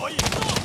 可以揍。